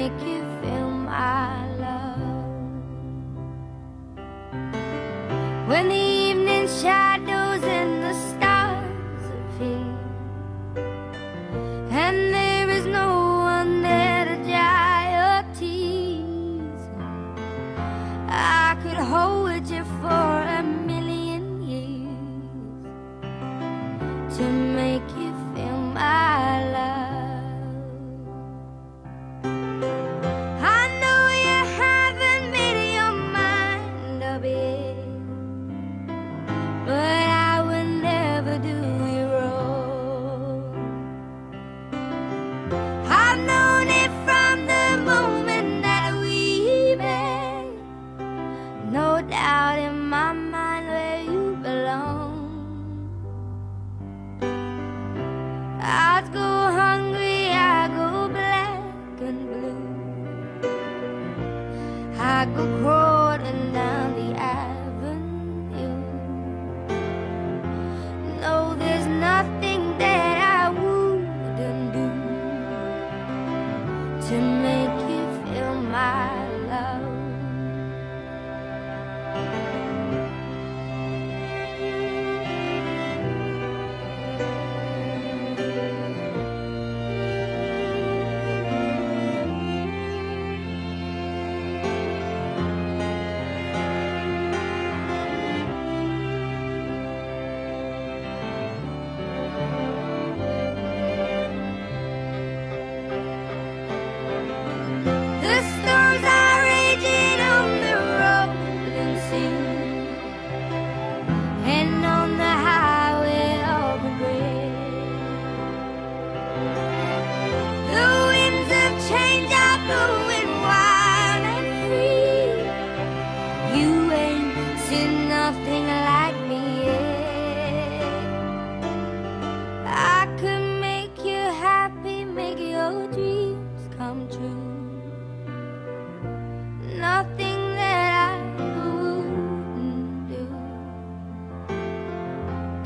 make you feel my love. When the evening shadows and the stars appear, and there is no one there to dry your tears, I could hold you for. like.